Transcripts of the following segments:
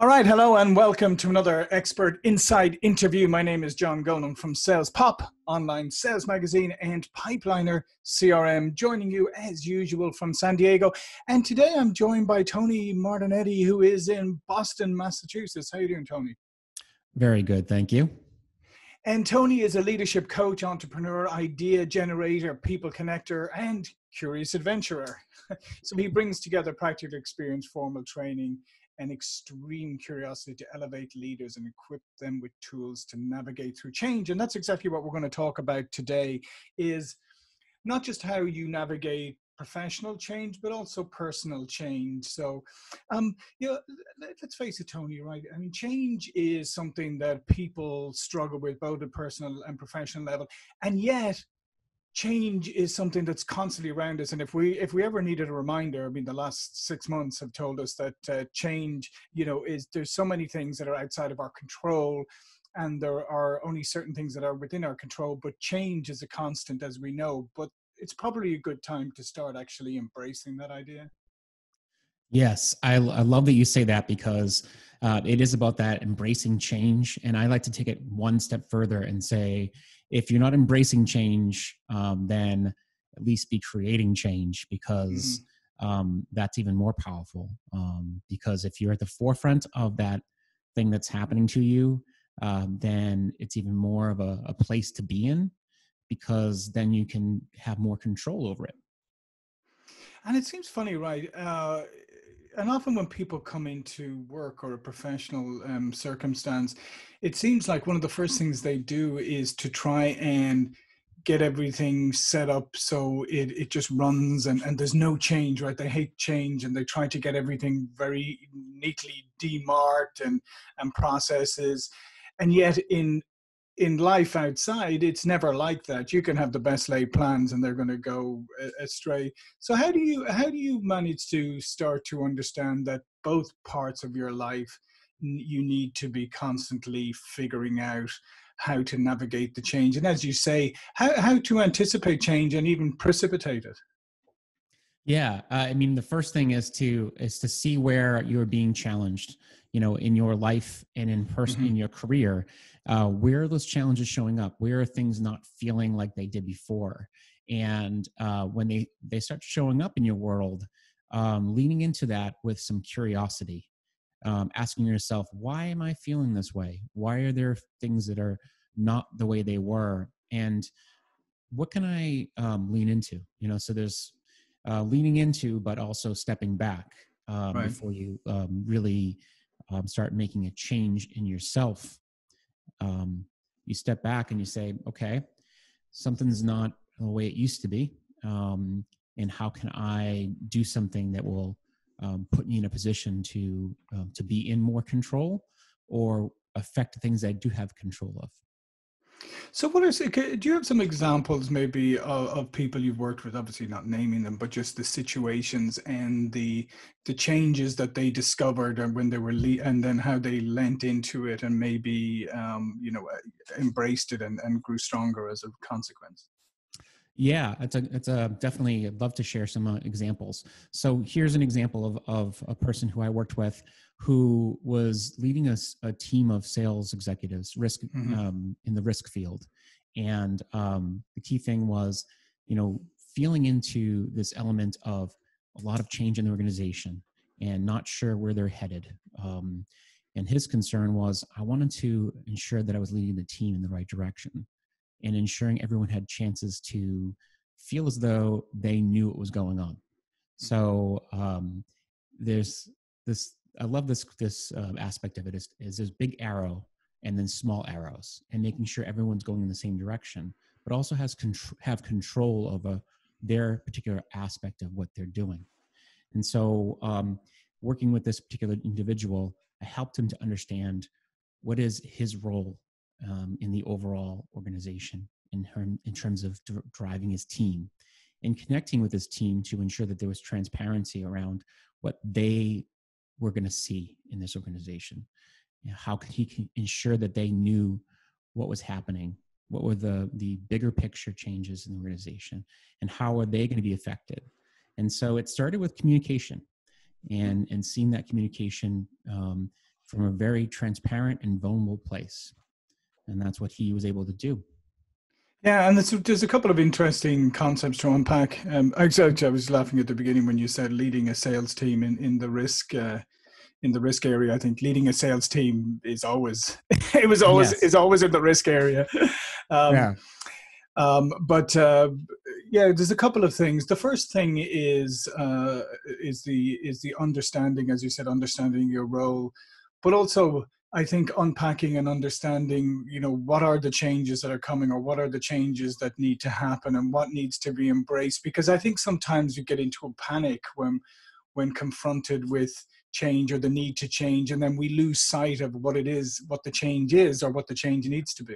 All right, hello and welcome to another Expert Insight interview. My name is John Golden from Sales Pop, online sales magazine, and Pipeliner CRM, joining you as usual from San Diego. And today I'm joined by Tony Martignetti, who is in Boston, Massachusetts. How are you doing, Tony? Very good, thank you. And Tony is a leadership coach, entrepreneur, idea generator, people connector, and curious adventurer. so he brings together practical experience, formal training, and extreme curiosity to elevate leaders and equip them with tools to navigate through change and that's exactly what we're going to talk about today is not just how you navigate professional change but also personal change. So um you know let's face it tony right? I mean change is something that people struggle with both at personal and professional level and yet change is something that's constantly around us. And if we if we ever needed a reminder i mean the last six months have told us that uh, change you know is there's so many things that are outside of our control and there are only certain things that are within our control but change is a constant as we know. But it's probably a good time to start actually embracing that idea. Yes i, I love that you say that because uh, it is about that embracing change. And i like to take it one step further and say if you're not embracing change, um, then at least be creating change because mm-hmm. um, that's even more powerful. Um, because if you're at the forefront of that thing that's happening to you, uh, then it's even more of a, a place to be in because then you can have more control over it. And it seems funny, right? Uh, and often when people come into work or a professional um, circumstance, it seems like one of the first things they do is to try and get everything set up so it, it just runs and, and there's no change, right? They hate change and they try to get everything very neatly demarked and, and processes. And yet in in life outside, it's never like that. You can have the best laid plans, and they're going to go uh, astray. So how do you how do you manage to start to understand that both parts of your life you need to be constantly figuring out how to navigate the change, and as you say, how how to anticipate change and even precipitate it. Yeah, uh, I mean, the first thing is to is to see where you're being challenged you know in your life and in person mm-hmm. in your career. Uh, where are those challenges showing up? Where are things not feeling like they did before? And uh, when they they start showing up in your world um, leaning into that with some curiosity um, asking yourself why am i feeling this way? Why are there things that are not the way they were? And what can i um, lean into? You know so there's uh, leaning into but also stepping back um, right. before you um, really um, start making a change in yourself, um, you step back and you say, okay, something's not the way it used to be. Um, and how can I do something that will um, put me in a position to to be in more control or affect things I do have control of? So, what it? Do you have some examples, maybe, of, of, people you've worked with? Obviously, not naming them, but just the situations and the the changes that they discovered, and when they were, le- and then how they lent into it, and maybe, um, you know, uh, embraced it and, and grew stronger as a consequence. Yeah, it's a it's a definitely I'd love to share some uh, examples. So here's an example of of a person who I worked with who was leading a, a team of sales executives risk mm-hmm. um, in the risk field, and um, the key thing was you know feeling into this element of a lot of change in the organization and not sure where they're headed. Um, and his concern was I wanted to ensure that I was leading the team in the right direction and ensuring everyone had chances to feel as though they knew what was going on. So um, there's this. I love this this uh, aspect of it is, is big arrow and then small arrows, and making sure everyone's going in the same direction, but also has contr- have control over their particular aspect of what they're doing. And so, um, working with this particular individual, I helped him to understand what is his role um, in the overall organization in, her, in terms of d- driving his team and connecting with his team to ensure that there was transparency around what they were going to see in this organization. You know, how could he ensure that they knew what was happening? What were the, the bigger picture changes in the organization? And how are they going to be affected? And so it started with communication and, and seeing that communication um, from a very transparent and vulnerable place. And that's what he was able to do. Yeah, and there's, there's a couple of interesting concepts to unpack. Um, actually, I was laughing at the beginning when you said leading a sales team in, in the risk uh, in the risk area. I think leading a sales team is always it was always yes. is always in the risk area. Um, yeah. Um, but uh, yeah, there's a couple of things. The first thing is uh, is the is the understanding, as you said, understanding your role, but also I think unpacking and understanding, you know, what are the changes that are coming or what are the changes that need to happen and what needs to be embraced. Because I think sometimes you get into a panic when when confronted with change or the need to change and then we lose sight of what it is what the change is or what the change needs to be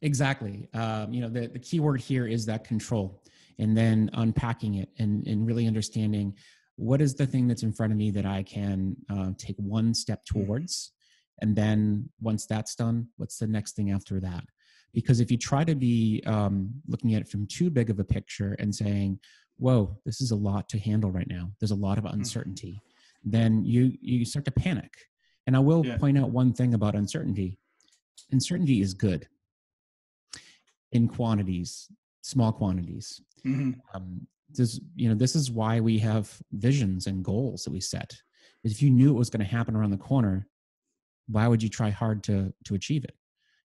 exactly um, you know the, the key word here is that control and then unpacking it and, and really understanding what is the thing that's in front of me that I can uh, take one step mm-hmm. towards? And then once that's done, what's the next thing after that? Because if you try to be um, looking at it from too big of a picture and saying, whoa, this is a lot to handle right now, there's a lot of mm-hmm. uncertainty, then you, you start to panic. And I will yeah. point out one thing about uncertainty uncertainty is good in quantities, small quantities. Mm-hmm. Um, this you know this is why we have visions and goals that we set if you knew it was going to happen around the corner why would you try hard to to achieve it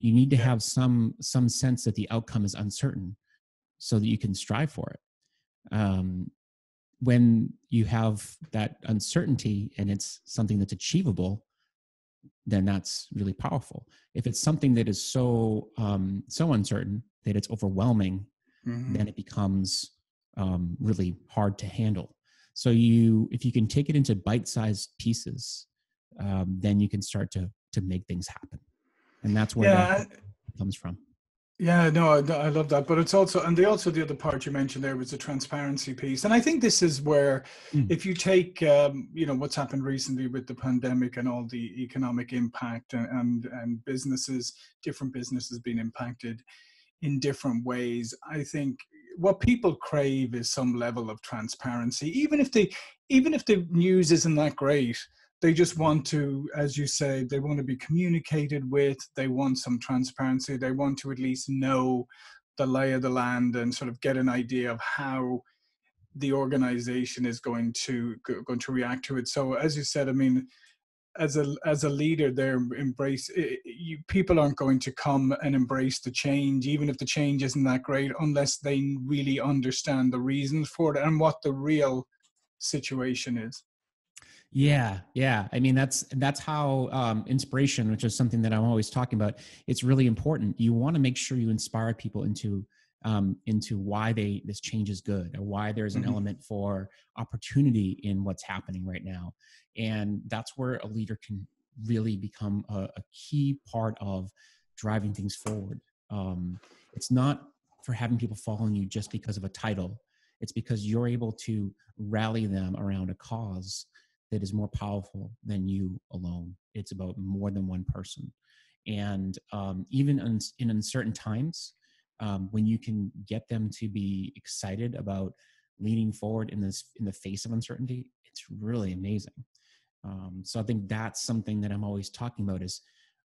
you need to yeah. have some some sense that the outcome is uncertain so that you can strive for it um, when you have that uncertainty and it's something that's achievable then that's really powerful if it's something that is so um, so uncertain that it's overwhelming mm-hmm. then it becomes um, really hard to handle. So you, if you can take it into bite-sized pieces, um, then you can start to to make things happen, and that's where yeah. that comes from. Yeah, no, I, I, love that. But it's also, and the also the other part you mentioned there was the transparency piece, and I think this is where, mm. if you take, um, you know, what's happened recently with the pandemic and all the economic impact and and, and businesses, different businesses being impacted in different ways. I think what people crave is some level of transparency. Even if they even if the news isn't that great they just want to as you say they want to be communicated with they want some transparency they want to at least know the lay of the land and sort of get an idea of how the organization is going to going to react to it. So as you said i mean as a as a leader there embrace you, people aren't going to come and embrace the change even if the change isn't that great unless they really understand the reasons for it and what the real situation is. Yeah yeah. I mean that's that's how um, inspiration which is something that i'm always talking about it's really important. You want to make sure you inspire people into um, into why they this change is good or why there's an mm-hmm. element for opportunity in what's happening right now. And that's where a leader can really become a, a key part of driving things forward. Um, it's not for having people following you just because of a title. It's because you're able to rally them around a cause that is more powerful than you alone. It's about more than one person. And um, even in, in uncertain times um, when you can get them to be excited about leaning forward in this in the face of uncertainty it's really amazing um, so I think that's something that I'm always talking about is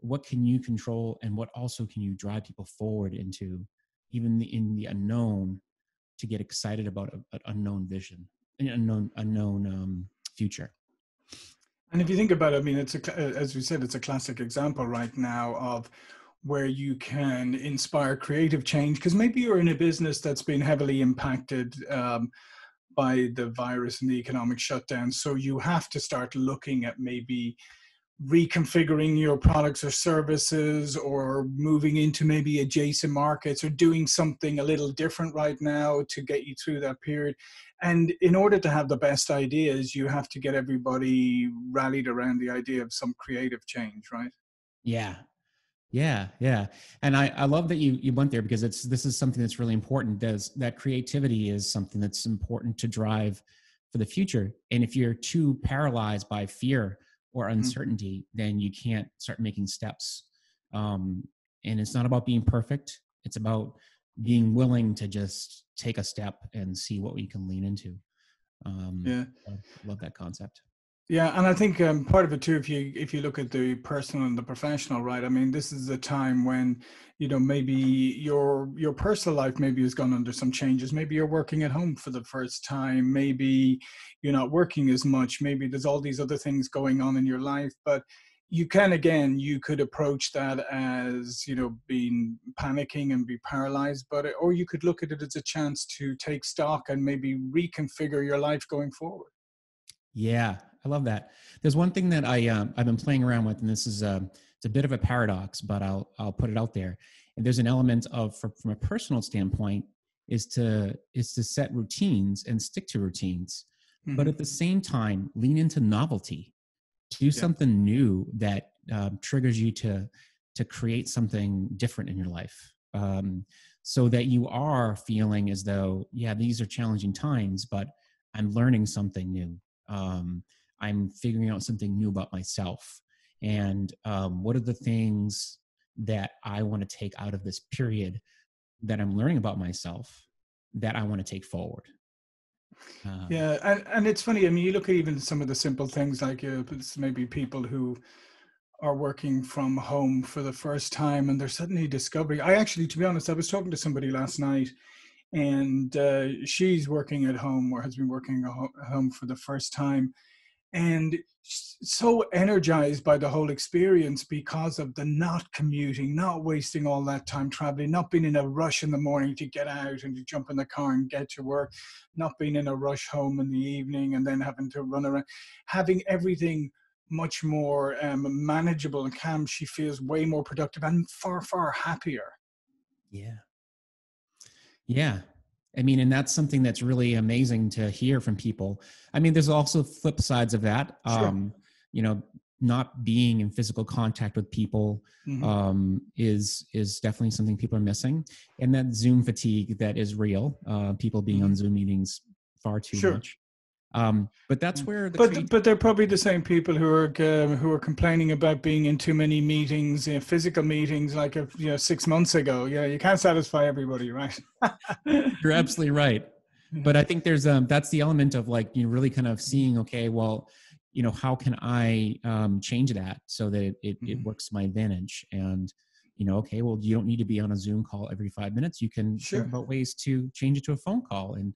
what can you control and what also can you drive people forward into even in the unknown to get excited about an unknown vision, an unknown unknown um, future. And if you think about it, I mean, it's a, as we said, it's a classic example right now of where you can inspire creative change because maybe you're in a business that's been heavily impacted um, by the virus and the economic shutdown. So you have to start looking at maybe reconfiguring your products or services or moving into maybe adjacent markets or doing something a little different right now to get you through that period. And in order to have the best ideas, you have to get everybody rallied around the idea of some creative change, right? Yeah, yeah, yeah, and I, I love that you you went there because it's this is something that's really important. Does that creativity is something that's important to drive for the future. And if you're too paralyzed by fear or mm-hmm. uncertainty, mm-hmm. then you can't start making steps. Um, and it's not about being perfect; it's about being willing to just take a step and see what we can lean into. Um, yeah, I love that concept. Yeah, and I think um, part of it too, if you if you look at the personal and the professional, right? I mean, this is a time when you know maybe your your personal life maybe has gone under some changes. Maybe you're working at home for the first time. Maybe you're not working as much. Maybe there's all these other things going on in your life, but you can again you could approach that as you know being panicking and be paralyzed but or you could look at it as a chance to take stock and maybe reconfigure your life going forward yeah I love that. There's one thing that I um, I've been playing around with, and this is a um, it's a bit of a paradox, but I'll I'll put it out there. And there's an element of from, from a personal standpoint is to is to set routines and stick to routines, mm-hmm. but at the same time lean into novelty, do yeah. something new that um, triggers you to to create something different in your life. Um, so that you are feeling as though, yeah, these are challenging times, but I'm learning something new. Um, I'm figuring out something new about myself. And um, what are the things that I want to take out of this period that I'm learning about myself that I want to take forward? Um, yeah, and, and it's funny. I mean, you look at even some of the simple things like uh, maybe people who are working from home for the first time and they're suddenly discovering. I actually, to be honest, I was talking to somebody last night and uh, she's working at home or has been working at home for the first time and so energized by the whole experience because of the not commuting, not wasting all that time traveling, not being in a rush in the morning to get out and to jump in the car and get to work, not being in a rush home in the evening and then having to run around, having everything much more um, manageable and calm. She feels way more productive and far, far happier. Yeah. Yeah. I mean, and that's something that's really amazing to hear from people. I mean, there's also flip sides of that. Sure. Um, you know, not being in physical contact with people mm-hmm. um, is is definitely something people are missing, and that Zoom fatigue that is real. Uh, people being mm-hmm. on Zoom meetings far too sure. much. Um, but that's where but but they're probably the same people who are um, who are complaining about being in too many meetings, you know, physical meetings, like a, you know six months ago. Yeah, you can't satisfy everybody, right? You're absolutely right. But I think there's um that's the element of like you know, really kind of seeing okay, well, you know, how can I um, change that so that it it, mm-hmm. it works to my advantage and you know, okay, well, you don't need to be on a Zoom call every five minutes. You can sure. think about ways to change it to a phone call and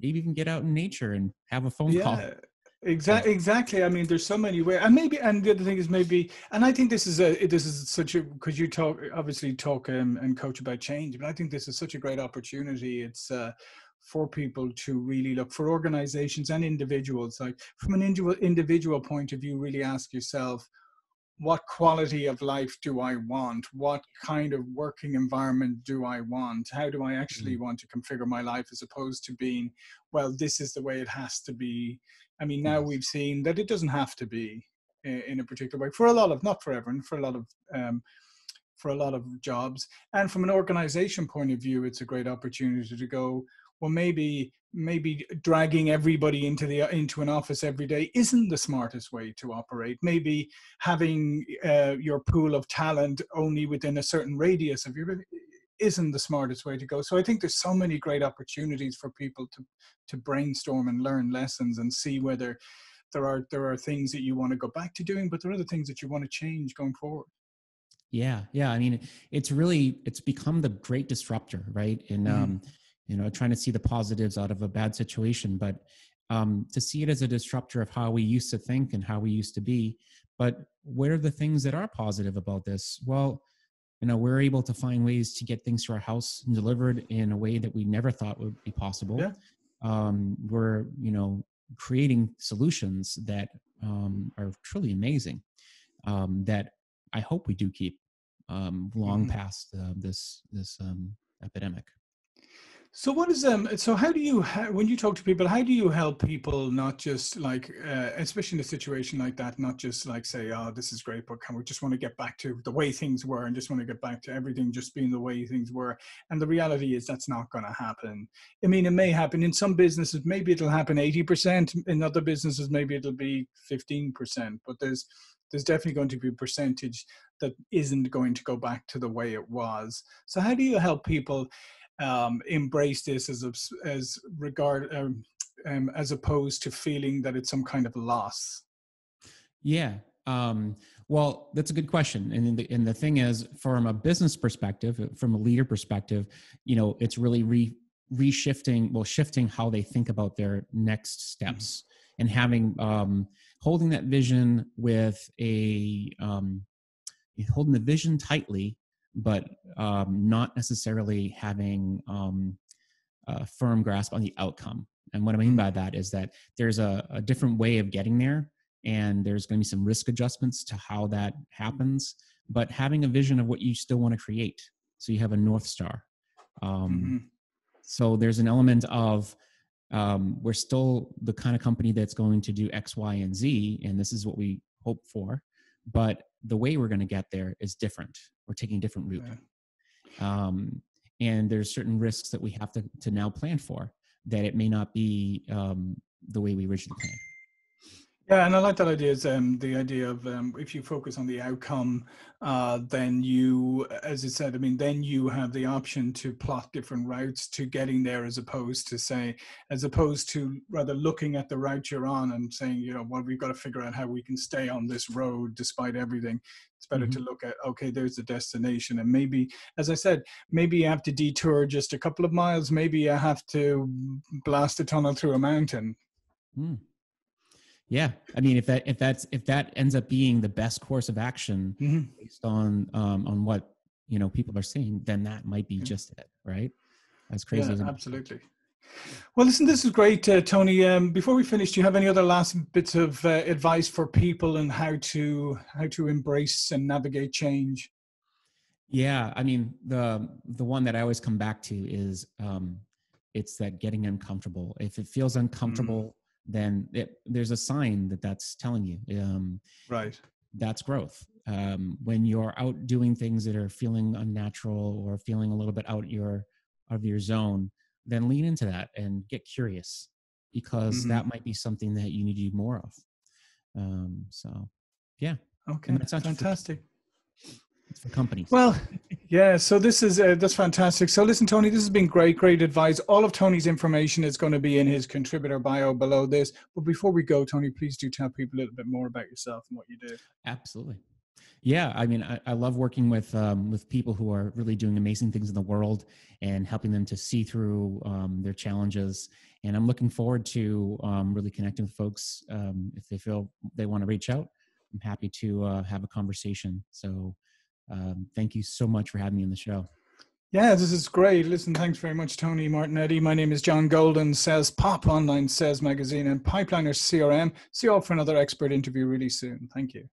maybe even get out in nature and have a phone yeah. call. Exactly. Exactly. I mean, there's so many ways, and maybe, and the other thing is maybe, and I think this is a, this is such a, because you talk, obviously talk um, and coach about change, but I think this is such a great opportunity. It's uh, for people to really look for organizations and individuals, like from an individual individual point of view, really ask yourself, what quality of life do I want? What kind of working environment do I want? How do I actually mm-hmm. want to configure my life as opposed to being, well, this is the way it has to be? I mean, now we've seen that it doesn't have to be in a particular way for a lot of, not for everyone, for a lot of, um, for a lot of jobs. And from an organization point of view, it's a great opportunity to go, well, maybe maybe dragging everybody into the into an office every day isn't the smartest way to operate. Maybe having uh, your pool of talent only within a certain radius of your isn't the smartest way to go. So i think there's so many great opportunities for people to to brainstorm and learn lessons and see whether there are there are things that you want to go back to doing but there are other things that you want to change going forward. Yeah yeah i mean it's really it's become the great disruptor right? And mm-hmm. um you know trying to see the positives out of a bad situation but um, to see it as a disruptor of how we used to think and how we used to be but what are the things that are positive about this well you know we're able to find ways to get things to our house delivered in a way that we never thought would be possible yeah. um, we're you know creating solutions that um, are truly amazing um, that i hope we do keep um, long mm-hmm. past uh, this this um, epidemic so what is um? So how do you when you talk to people? How do you help people not just like, uh, especially in a situation like that, not just like say, oh, this is great, but can we just want to get back to the way things were and just want to get back to everything just being the way things were? And the reality is that's not going to happen. I mean, it may happen in some businesses. Maybe it'll happen eighty percent. In other businesses, maybe it'll be fifteen percent. But there's there's definitely going to be a percentage that isn't going to go back to the way it was. So how do you help people? Um, embrace this as a, as regard um, um, as opposed to feeling that it's some kind of loss Yeah. Um, well, that's a good question. And the, and the thing is, from a business perspective, from a leader perspective, you know, it's really re, reshifting, well, shifting how they think about their next steps mm-hmm. and having, um, holding that vision with a, um, holding the vision tightly, but um, not necessarily having um, a firm grasp on the outcome. And what I mean by that is that there's a, a different way of getting there and there's going to be some risk adjustments to how that happens but having a vision of what you still want to create so you have a north star um, mm-hmm. so there's an element of um, we're still the kind of company that's going to do x y and z and this is what we hope for but the way we're going to get there is different we're taking a different route yeah. um, and there's certain risks that we have to, to now plan for that it may not be um, the way we originally planned yeah, and I like that idea. Is um, the idea of um, if you focus on the outcome, uh, then you, as I said, I mean, then you have the option to plot different routes to getting there, as opposed to say, as opposed to rather looking at the route you're on and saying, you know, well, we've got to figure out how we can stay on this road despite everything. It's better mm-hmm. to look at, okay, there's the destination, and maybe, as I said, maybe you have to detour just a couple of miles. Maybe you have to blast a tunnel through a mountain. Mm. Yeah, I mean, if that if that's if that ends up being the best course of action mm-hmm. based on um, on what you know people are seeing, then that might be just it, right? As crazy yeah, as absolutely. Well, listen, this is great, uh, Tony. Um, before we finish, do you have any other last bits of uh, advice for people and how to how to embrace and navigate change? Yeah, I mean the the one that I always come back to is um, it's that getting uncomfortable. If it feels uncomfortable, then it, there's a sign that that's telling you um, right. that's growth. Um, when you're out doing things that are feeling unnatural or feeling a little bit out your of your zone then lean into that and get curious because mm-hmm. that might be something that you need to do more of. Um, so yeah. Okay that's fantastic it's for companies. Well, yeah. So this is uh, that's fantastic. So listen, Tony, this has been great, great advice. All of Tony's information is going to be in his contributor bio below this. But before we go, Tony, please do tell people a little bit more about yourself and what you do. Absolutely. Yeah, I mean, I, I love working with um, with people who are really doing amazing things in the world and helping them to see through um, their challenges. And I'm looking forward to um, really connecting with folks um, if they feel they want to reach out. I'm happy to uh, have a conversation. So um, thank you so much for having me on the show. Yeah, this is great. Listen, thanks very much, Tony Martignetti. My name is John Golden, Sales Pop Online Sales Magazine and Pipeliner CRM. See you all for another expert interview really soon. Thank you.